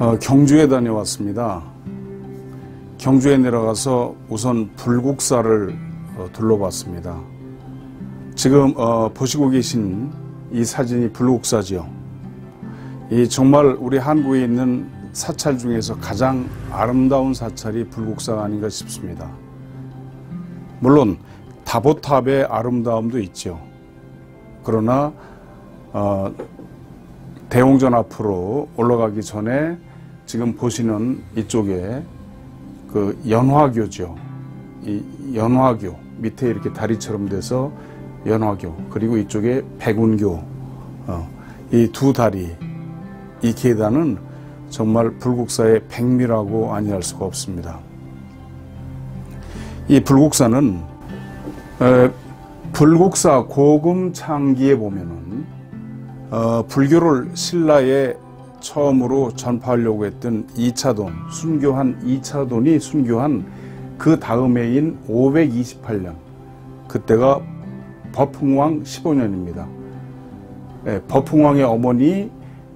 어, 경주에 다녀왔습니다. 경주에 내려가서 우선 불국사를 어, 둘러봤습니다. 지금 어, 보시고 계신 이 사진이 불국사지요. 이 정말 우리 한국에 있는 사찰 중에서 가장 아름다운 사찰이 불국사가 아닌가 싶습니다. 물론 다보탑의 아름다움도 있죠. 그러나 어, 대웅전 앞으로 올라가기 전에 지금 보시는 이쪽에 그 연화교죠. 이 연화교 밑에 이렇게 다리처럼 돼서 연화교 그리고 이쪽에 백운교 어, 이 두 다리 이 계단은 정말 불국사의 백미라고 아니할 수가 없습니다. 이 불국사는 에, 불국사 고금 창기에 보면은 어, 불교를 신라에 처음으로 전파하려고 했던 이차돈 순교한 이차돈이 순교한 그 다음해인 528년 그때가 버풍왕 15년입니다. 예, 버풍왕의 어머니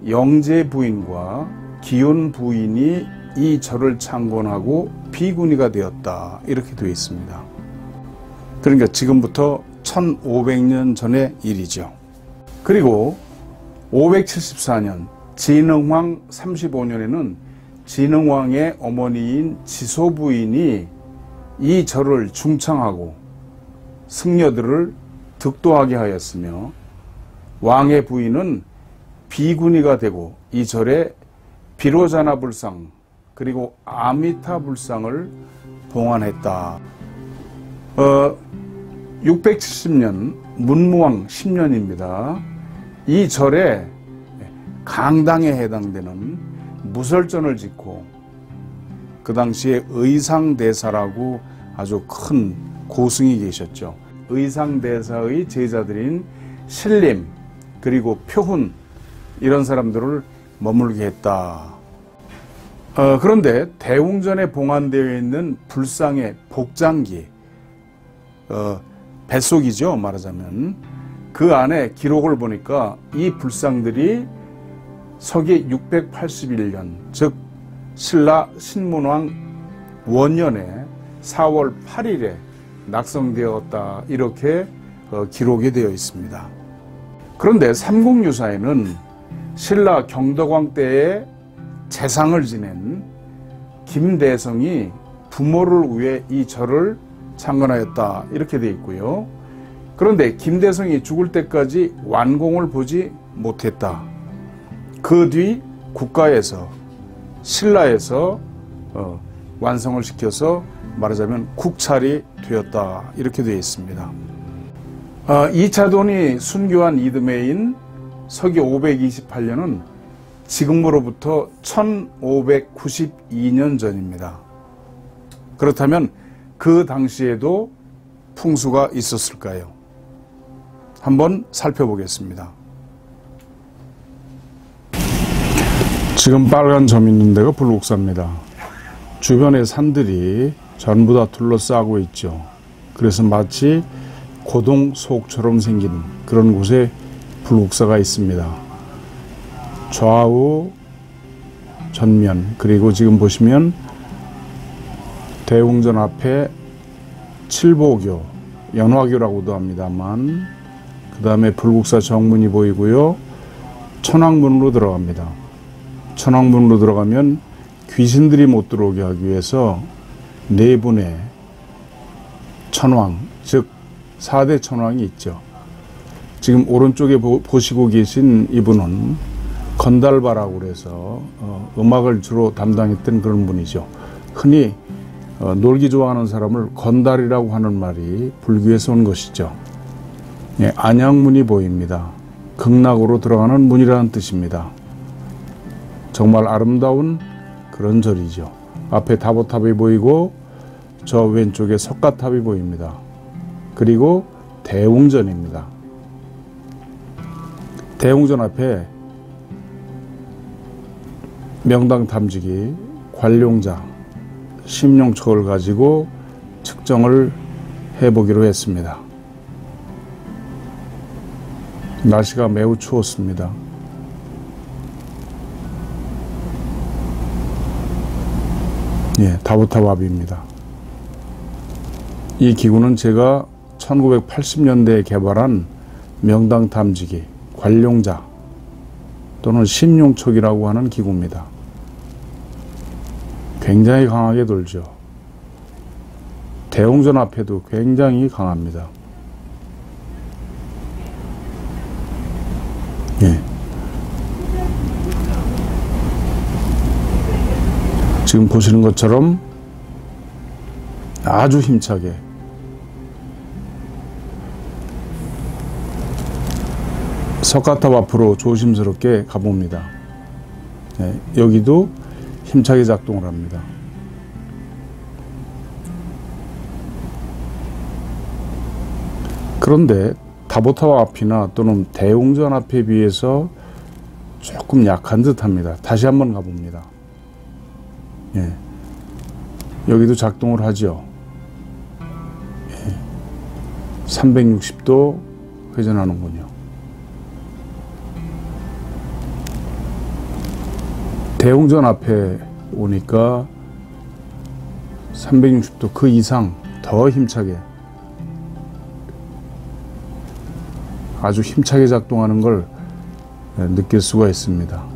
영제 부인과 기온 부인이 이 절을 창건하고 비구니가 되었다 이렇게 되어 있습니다. 그러니까 지금부터 1500년 전의 일이죠. 그리고 574년 진흥왕 35년에는 진흥왕의 어머니인 지소 부인이 이 절을 중창하고 승려들을 득도하게 하였으며 왕의 부인은 비구니가 되고 이 절에 비로자나 불상 그리고 아미타 불상을 봉안했다. 어, 670년 문무왕 10년입니다. 이 절에 강당에 해당되는 무설전을 짓고 그 당시에 의상대사라고 아주 큰 고승이 계셨죠. 의상대사의 제자들인 신림 그리고 표훈 이런 사람들을 머물게 했다. 어, 그런데 대웅전에 봉안되어 있는 불상의 복장기 어, 뱃속이죠 말하자면 그 안에 기록을 보니까 이 불상들이 서기 681년 즉 신라 신문왕 원년에 4월 8일에 낙성되었다 이렇게 어, 기록이 되어 있습니다. 그런데 삼국유사에는 신라 경덕왕 때에 재상을 지낸 김대성이 부모를 위해 이 절을 창건하였다 이렇게 되어 있고요. 그런데 김대성이 죽을 때까지 완공을 보지 못했다. 그 뒤 국가에서 신라에서 어, 완성을 시켜서 말하자면 국찰이 되었다 이렇게 되어 있습니다. 아, 이차돈이 순교한 이듬해인 서기 528년은 지금으로부터 1592년 전입니다. 그렇다면 그 당시에도 풍수가 있었을까요? 한번 살펴보겠습니다. 지금 빨간 점 있는 데가 불국사입니다. 주변의 산들이 전부 다 둘러싸고 있죠. 그래서 마치 고동 속처럼 생긴 그런 곳에 불국사가 있습니다. 좌우 전면 그리고 지금 보시면 대웅전 앞에 칠보교 연화교라고도 합니다만 그 다음에 불국사 정문이 보이고요. 천왕문으로 들어갑니다. 천왕문으로 들어가면 귀신들이 못 들어오게 하기 위해서 네 분의 천왕, 즉 4대 천왕이 있죠. 지금 오른쪽에 보, 시고 계신 이분은 건달바라고 그래서 어, 음악을 주로 담당했던 그런 분이죠. 흔히 어, 놀기 좋아하는 사람을 건달이라고 하는 말이 불교에서 온 것이죠. 예, 안양문이 보입니다. 극락으로 들어가는 문이라는 뜻입니다. 정말 아름다운 그런 절이죠. 앞에 다보탑이 보이고 저 왼쪽에 석가탑이 보입니다. 그리고 대웅전입니다. 대웅전 앞에 명당 탐지기, 관룡장, 심령초를 가지고 측정을 해보기로 했습니다. 날씨가 매우 추웠습니다. 예, 다보타밥입니다. 이 기구는 제가 1980년대에 개발한 명당 탐지기, 관룡자 또는 신용촉이라고 하는 기구입니다. 굉장히 강하게 돌죠. 대웅전 앞에도 굉장히 강합니다. 지금 보시는 것처럼 아주 힘차게 석가탑 앞으로 조심스럽게 가봅니다. 예, 여기도 힘차게 작동을 합니다. 그런데 다보타와 앞이나 또는 대웅전 앞에 비해서 조금 약한 듯 합니다. 다시 한번 가봅니다. 예. 여기도 작동을 하죠. 예. 360도 회전하는군요. 대웅전 앞에 오니까 360도 그 이상 더 힘차게 아주 힘차게 작동하는 걸 느낄 수가 있습니다.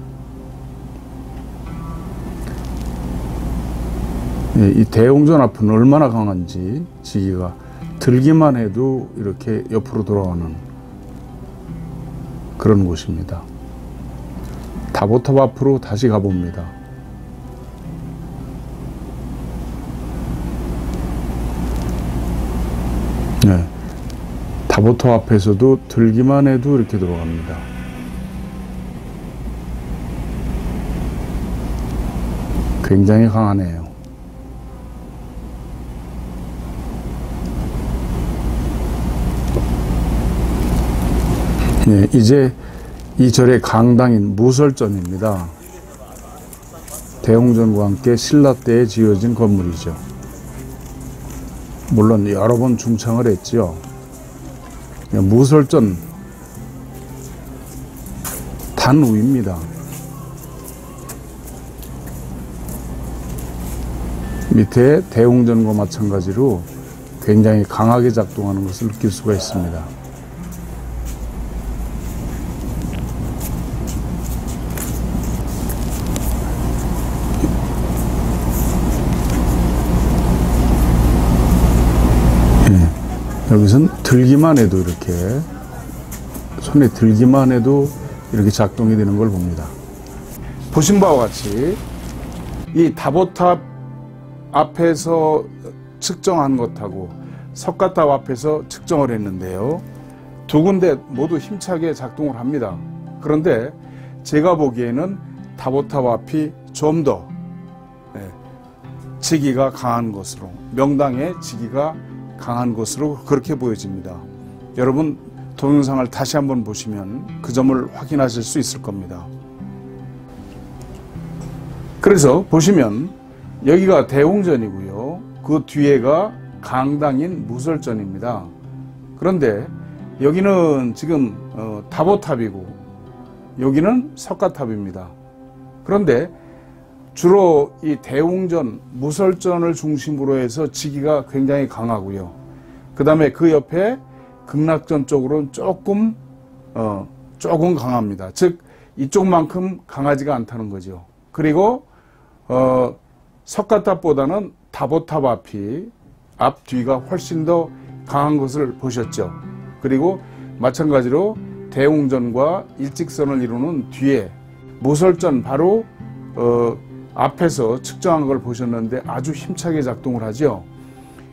이 대웅전 앞은 얼마나 강한지 지기가 들기만 해도 이렇게 옆으로 돌아가는 그런 곳입니다. 다보탑 앞으로 다시 가봅니다. 네. 다보터 앞에서도 들기만 해도 이렇게 들어갑니다. 굉장히 강하네요. 네, 이제 이 절의 강당인 무설전입니다. 대웅전과 함께 신라 때에 지어진 건물이죠. 물론 여러 번 중창을 했죠. 무설전 단우입니다. 밑에 대웅전과 마찬가지로 굉장히 강하게 작동하는 것을 느낄 수가 있습니다. 여기선 들기만 해도 이렇게 손에 들기만 해도 이렇게 작동이 되는 걸 봅니다. 보신 바와 같이 이 다보탑 앞에서 측정한 것하고 석가탑 앞에서 측정을 했는데요. 두 군데 모두 힘차게 작동을 합니다. 그런데 제가 보기에는 다보탑 앞이 좀더 네, 지기가 강한 것으로 명당의 지기가 강한 것으로 그렇게 보여집니다. 여러분 동영상을 다시 한번 보시면 그 점을 확인하실 수 있을 겁니다. 그래서 보시면 여기가 대웅전이고요. 그 뒤에가 강당인 무설전입니다. 그런데 여기는 지금 어, 다보탑이고 여기는 석가탑입니다. 그런데 주로 이 대웅전, 무설전을 중심으로 해서 지기가 굉장히 강하고요. 그 다음에 그 옆에 극락전 쪽으로는 조금, 어, 조금 강합니다. 즉, 이쪽만큼 강하지가 않다는 거죠. 그리고, 어, 석가탑보다는 다보탑 앞이, 앞, 뒤가 훨씬 더 강한 것을 보셨죠. 그리고 마찬가지로 대웅전과 일직선을 이루는 뒤에 무설전 바로, 어, 앞에서 측정한 걸 보셨는데 아주 힘차게 작동을 하죠.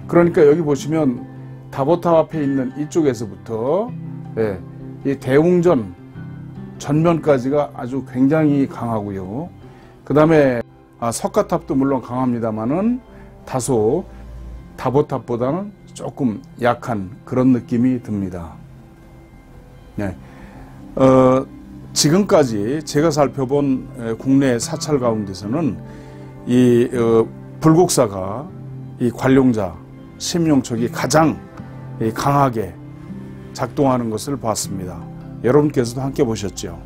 그러니까 여기 보시면 다보탑 앞에 있는 이쪽에서부터 네, 이 대웅전 전면까지가 아주 굉장히 강하고요. 그 다음에 아, 석가탑도 물론 강합니다만은 다소 다보탑보다는 조금 약한 그런 느낌이 듭니다. 네. 어, 지금까지 제가 살펴본 국내 사찰 가운데서는 이 어, 불국사가 이 관룡자 심용촉이 가장 강하게 작동하는 것을 봤습니다. 여러분께서도 함께 보셨죠.